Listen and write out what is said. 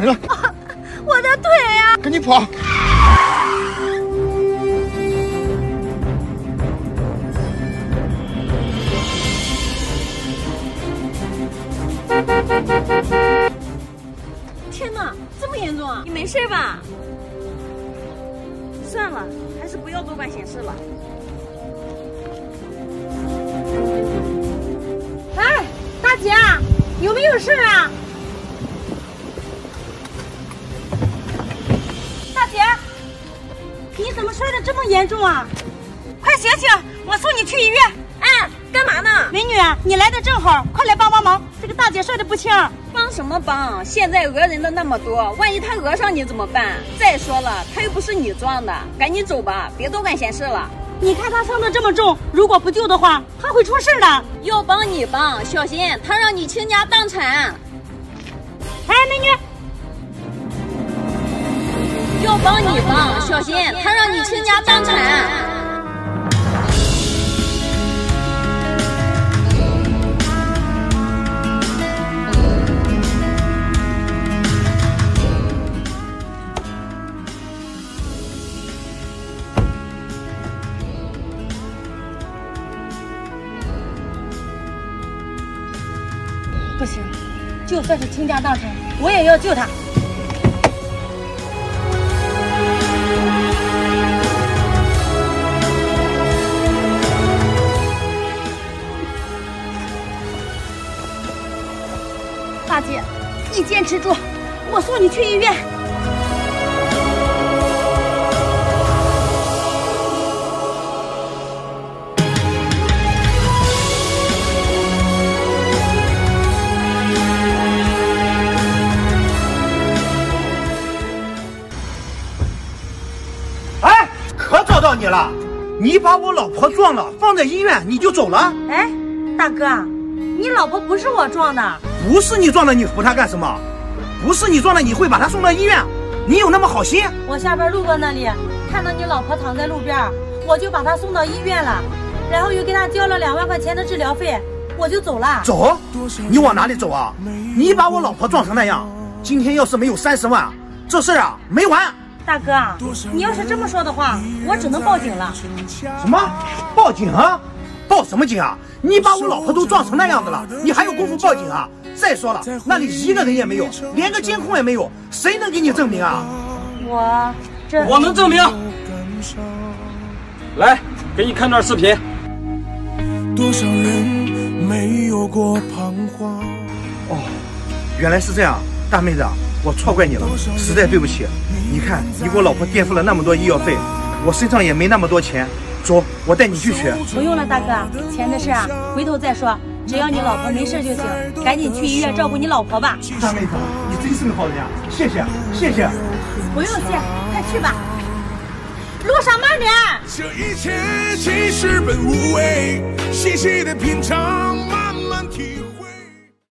没了，我的腿呀，赶紧跑。天呐，这么严重啊？你没事吧？算了，还是不要多管闲事了。哎，大姐，有没有事啊？怎么摔得这么严重啊？快醒醒，我送你去医院。哎，干嘛呢？美女，你来的正好，快来帮帮忙，这个大姐摔得不轻。帮什么帮？现在讹人的那么多，万一他讹上你怎么办？再说了，他又不是你撞的，赶紧走吧，别多管闲事了。你看他伤得这么重，如果不救的话，他会出事的。要帮你帮，小心他让你倾家荡产。帮你帮，小心他让你倾家荡产。不行，就算是倾家荡产，我也要救他。大姐，你坚持住，我送你去医院。哎，可找到你了！你把我老婆撞了，放在医院你就走了？哎，大哥，你老婆不是我撞的。不是你撞的，你扶他干什么？不是你撞的，你会把他送到医院？你有那么好心？我下班路过那里，看到你老婆躺在路边，我就把她送到医院了，然后又给她交了两万块钱的治疗费，我就走了。走？你往哪里走啊？你把我老婆撞成那样，今天要是没有三十万，这事儿啊没完！大哥，你要是这么说的话，我只能报警了。什么？报警啊？报什么警啊？你把我老婆都撞成那样子了，你还有功夫报警啊？再说了，那里一个人也没有，连个监控也没有，谁能给你证明啊？我这我能证明。来，给你看段视频。多少人没有过彷徨？哦，原来是这样，大妹子，我错怪你了，实在对不起。你看，你给我老婆垫付了那么多医药费，我身上也没那么多钱。走，我带你去取。不用了，大哥，钱的事啊，回头再说。只要你老婆没事就行，赶紧去医院照顾你老婆吧。大妹子，你真是个好人呀，谢谢，谢谢。不用谢，快去吧。路上慢点。这一切其实本无味，细细的品尝，慢慢体会。